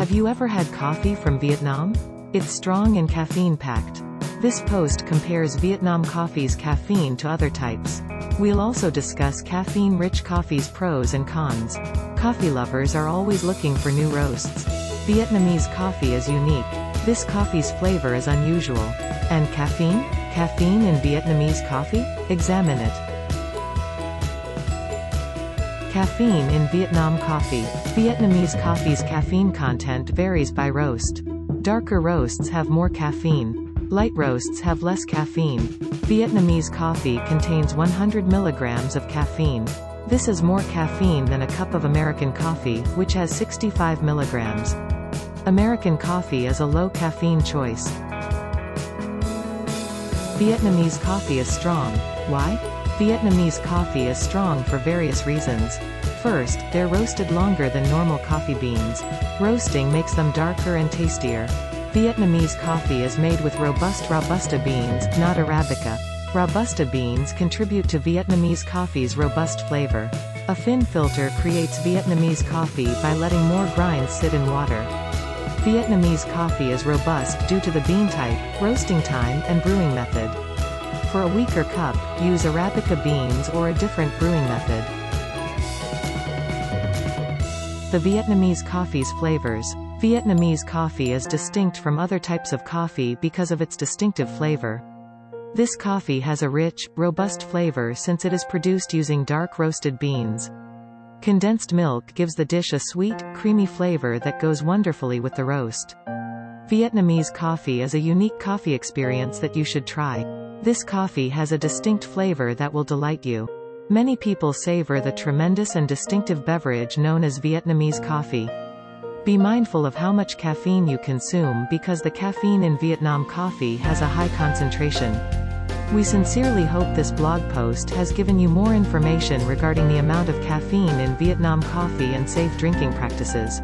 Have you ever had coffee from Vietnam? It's strong and caffeine-packed. This post compares Vietnam coffee's caffeine to other types. We'll also discuss caffeine-rich coffee's pros and cons. Coffee lovers are always looking for new roasts. Vietnamese coffee is unique. This coffee's flavor is unusual. And caffeine? Caffeine in Vietnamese coffee? Examine it. Caffeine in Vietnam coffee. Vietnamese coffee's caffeine content varies by roast. Darker roasts have more caffeine. Light roasts have less caffeine. Vietnamese coffee contains 100 milligrams of caffeine. This is more caffeine than a cup of American coffee, which has 65 milligrams. American coffee is a low caffeine choice. Vietnamese coffee is strong. Why? Vietnamese coffee is strong for various reasons. First, they're roasted longer than normal coffee beans. Roasting makes them darker and tastier. Vietnamese coffee is made with robust Robusta beans, not Arabica. Robusta beans contribute to Vietnamese coffee's robust flavor. A phin filter creates Vietnamese coffee by letting more grinds sit in water. Vietnamese coffee is robust due to the bean type, roasting time, and brewing method. For a weaker cup, use Arabica beans or a different brewing method. The Vietnamese coffee's flavors. Vietnamese coffee is distinct from other types of coffee because of its distinctive flavor. This coffee has a rich, robust flavor since it is produced using dark roasted beans. Condensed milk gives the dish a sweet, creamy flavor that goes wonderfully with the roast. Vietnamese coffee is a unique coffee experience that you should try. This coffee has a distinct flavor that will delight you. Many people savor the tremendous and distinctive beverage known as Vietnamese coffee. Be mindful of how much caffeine you consume because the caffeine in Vietnam coffee has a high concentration. We sincerely hope this blog post has given you more information regarding the amount of caffeine in Vietnam coffee and safe drinking practices.